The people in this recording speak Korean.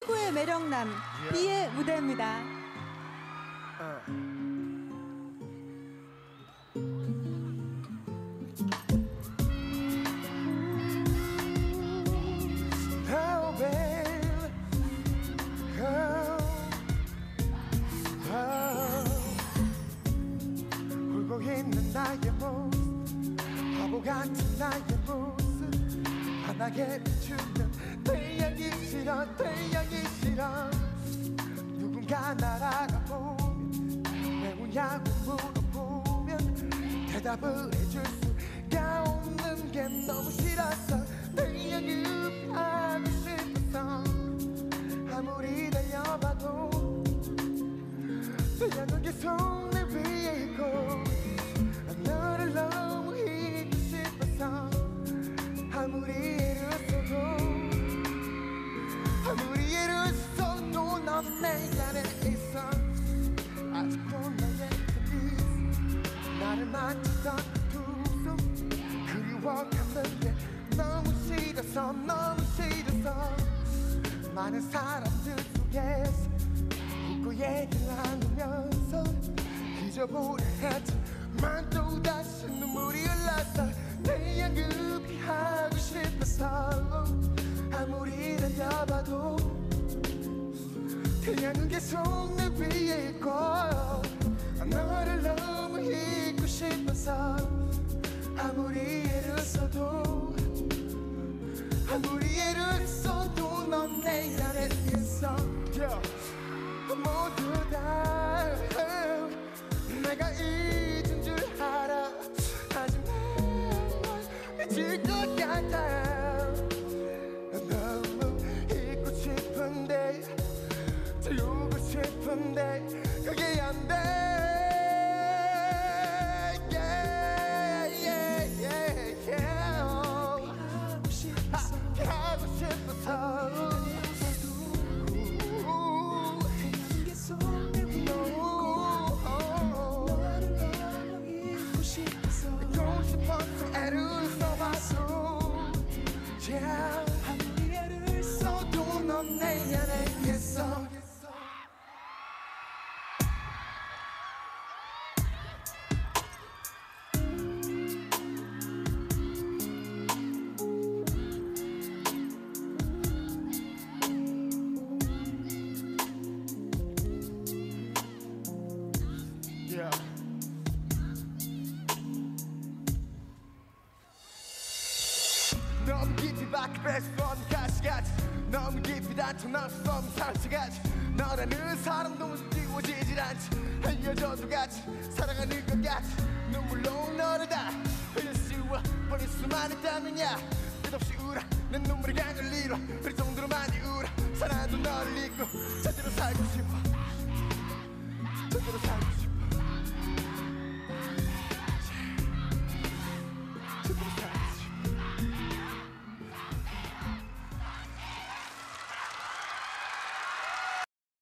최고의 매력남 비의 무대입니다. 있는 나의 모습 바보 같은 나의 모습 환하게 비추는 태양이 싫어 태양이 싫어. 누군가 날 알아보면 왜 우냐고 물어보면 대답을 해줄 수가 없는 게 너무 싫어서 태양을 피하고 싶어서 아무리 달려봐도 태양은 계속 내 안에 있어 아직도 나의 그 나를 만지던 두손 그리워하는데 너무 싫어서 너무 싫어서 많은 사람들 속에서 웃고 얘기를 나누면서 잊어보려 했지만 또 다시 눈물이 흘렀어 태양을 피하고 싶어서 아무리 달려봐도 태양은 계속 내 위에 있고 너를 너무 잊고 싶어서 아무리 애를 써도 아무리 애를 써도 넌 내 안에 있어. 모두 다 내가 잊은 줄 알아. 하지만 미칠 것 같아. 너무 잊고 싶은데 지우고 싶은데 그게 안돼 밖에 뺏어온 가시같이 너무 깊이 다쳐 낯선 상처같이. 너라는 사람도 띄워지질 않지. 알려줘도 같이. 사랑하는 것 같이. 눈물로 너를 다 흘릴 수와 버릴 수만 있다면야. 끝없이 울어. 내 눈물이 강을 잃어